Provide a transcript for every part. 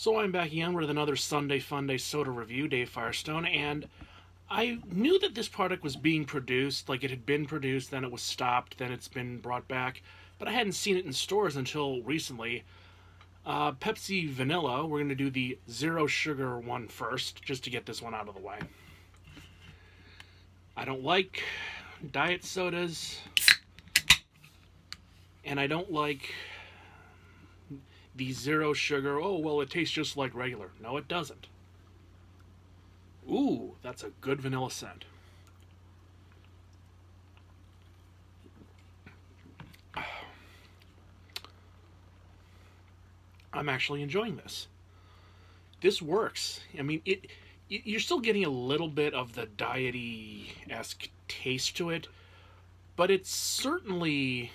So I'm back again with another Sunday Funday soda review, Dave Firestone, and I knew that this product was being produced, like it had been produced, then it was stopped, then it's been brought back, but I hadn't seen it in stores until recently. Uh, Pepsi Vanilla, we're going to do the zero sugar one first, just to get this one out of the way. I don't like diet sodas, and I don't like the zero sugar, oh, well, it tastes just like regular. No, it doesn't. Ooh, that's a good vanilla scent. I'm actually enjoying this. This works. I mean, it. You're still getting a little bit of the diety esque taste to it, but it's certainly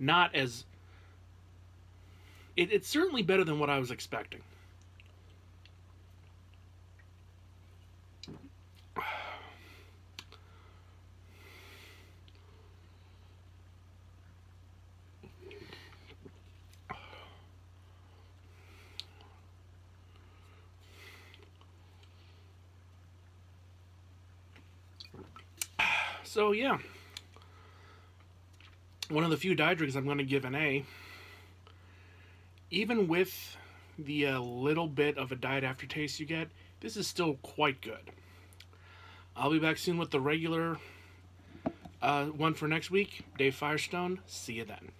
not as it, it's certainly better than what I was expecting. So yeah, one of the few diet drinks I'm going to give an A even with the uh, little bit of a diet aftertaste you get, this is still quite good. I'll be back soon with the regular uh, one for next week. Dave Firestone. See you then.